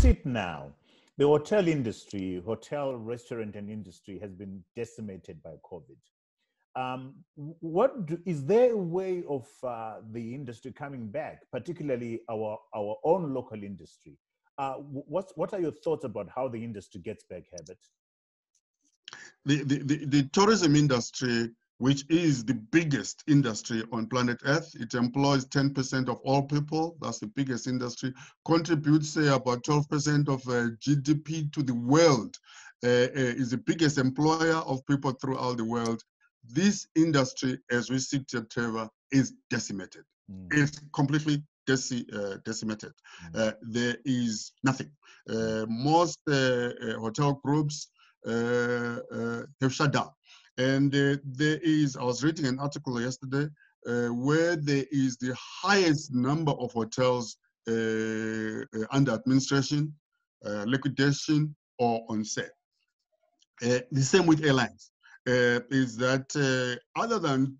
sit now, the hotel industry, hotel, restaurant, and industry has been decimated by COVID. Um, what do, is there a way of uh, the industry coming back, particularly our our own local industry? Uh, what what are your thoughts about how the industry gets back, Herbert? The, the, the, the tourism industry which is the biggest industry on planet Earth. It employs 10% of all people. That's the biggest industry. Contributes say, about 12% of uh, GDP to the world. Uh, uh, is the biggest employer of people throughout the world. This industry, as we see Trevor, is decimated. Mm. It's completely deci uh, decimated. Mm. there is nothing. Uh, most hotel groups have shut down. And uh, there is, I was reading an article yesterday uh, where there is the highest number of hotels uh, uh under administration, uh, liquidation, or on sale. Uh, the same with airlines, is that other than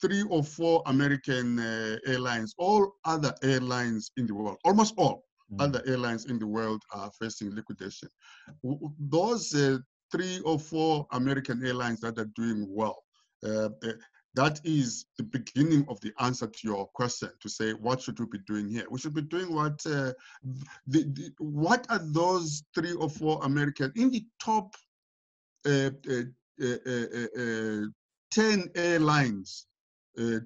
three or four American airlines, all other airlines in the world, almost all, mm. other airlines in the world are facing liquidation. Those three or four American airlines that are doing well. Uh, uh, that is the beginning of the answer to your question to say what should we be doing here we should be doing what uh, the, the, what are those three or four american in the top uh, uh, uh 10 airlines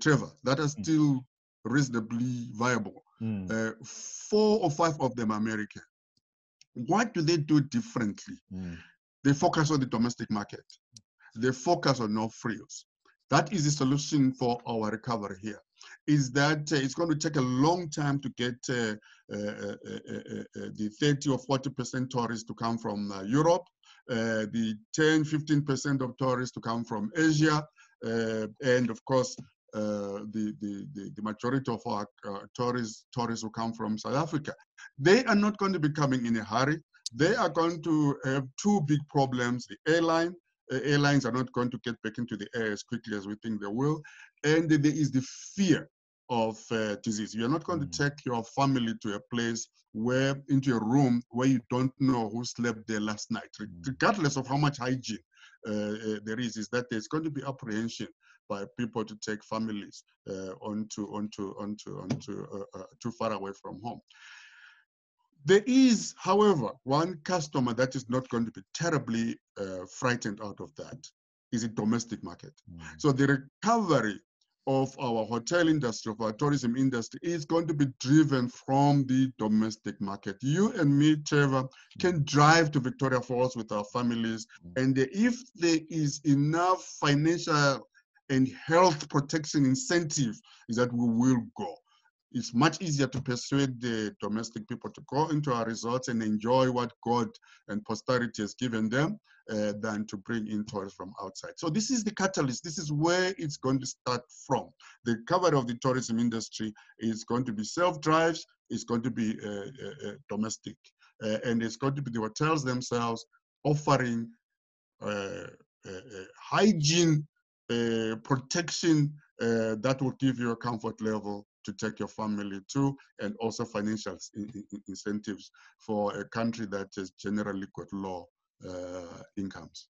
trevor that are hmm. still reasonably viable mm. four or five of them american what do they do differently mm. They focus on the domestic market. They focus on no frills. That is the solution for our recovery here. Is that uh, it's going to take a long time to get uh, uh, uh, uh the 30 or 40% tourists to come from uh, Europe, the 10, 15% of tourists to come from Asia, and of course, the, the, the, the, majority of our tourists, tourists who come from South Africa. They are not going to be coming in a hurry they are going to have two big problems. The airline, uh, airlines are not going to get back into the air as quickly as we think they will. And there is the fear of uh, disease. You're not going to mm. take your family to a place where, into a room where you don't know who slept there last night, mm. regardless of how much hygiene uh, uh, there is, is that there's going to be apprehension by people to take families uh, onto onto onto onto uh, uh, too far away from home. There is, however, one customer that is not going to be terribly uh, frightened out of that is a domestic market. Mm. So the recovery of our hotel industry, of our tourism industry, is going to be driven from the domestic market. You and me, Trevor, can drive to Victoria Falls with our families, mm. and if there is enough financial and health protection incentive, is that we will go it's much easier to persuade the domestic people to go into our resorts and enjoy what God and posterity has given them uh, than to bring in tourists from outside. So this is the catalyst. This is where it's going to start from. The cover of the tourism industry is going to be self-drives, it's going to be uh, uh, uh domestic, uh, and it's going to be the hotels themselves offering uh, hygiene protection that will give you a comfort level to take your family to, and also financial incentives for a country that has generally got low uh, incomes.